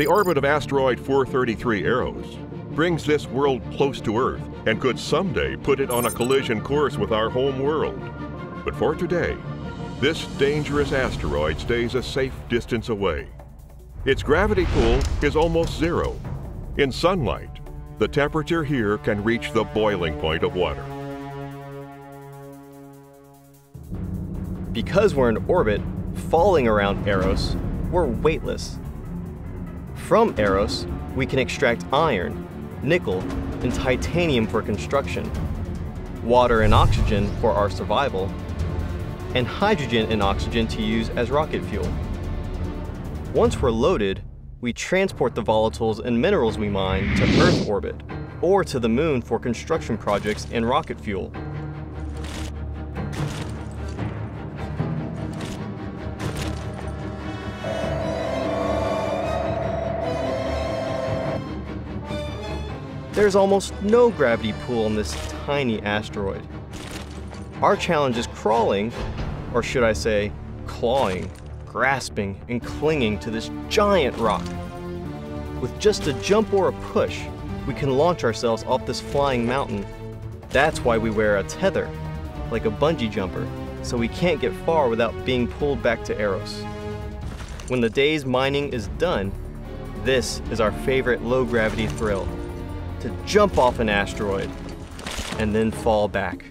The orbit of asteroid 433 Eros brings this world close to Earth and could someday put it on a collision course with our home world. But for today, this dangerous asteroid stays a safe distance away. Its gravity pull is almost zero. In sunlight, the temperature here can reach the boiling point of water. Because we're in orbit, falling around Eros, we're weightless. From Eros, we can extract iron, nickel, and titanium for construction, water and oxygen for our survival, and hydrogen and oxygen to use as rocket fuel. Once we're loaded, we transport the volatiles and minerals we mine to Earth orbit, or to the moon for construction projects and rocket fuel. There's almost no gravity pull on this tiny asteroid. Our challenge is crawling, or should I say, clawing, grasping, and clinging to this giant rock. With just a jump or a push, we can launch ourselves off this flying mountain. That's why we wear a tether, like a bungee jumper, so we can't get far without being pulled back to Eros. When the day's mining is done, this is our favorite low gravity thrill to jump off an asteroid and then fall back.